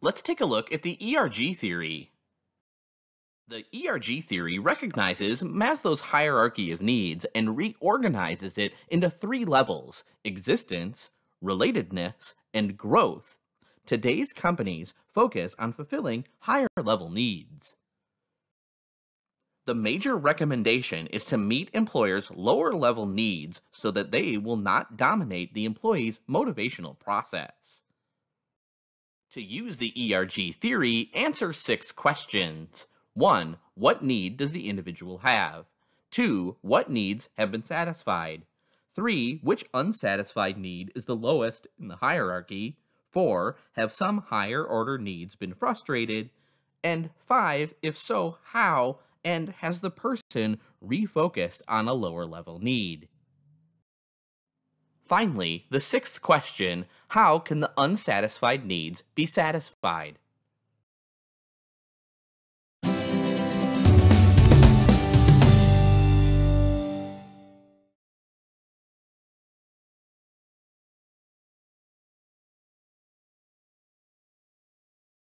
let's take a look at the ERG theory. The ERG theory recognizes Maslow's hierarchy of needs and reorganizes it into three levels existence, relatedness, and growth. Today's companies focus on fulfilling higher level needs. The major recommendation is to meet employers' lower level needs so that they will not dominate the employee's motivational process. To use the ERG theory, answer six questions. 1. What need does the individual have? 2. What needs have been satisfied? 3. Which unsatisfied need is the lowest in the hierarchy? 4. Have some higher order needs been frustrated? And 5. If so, how? And has the person refocused on a lower level need? Finally, the sixth question how can the unsatisfied needs be satisfied?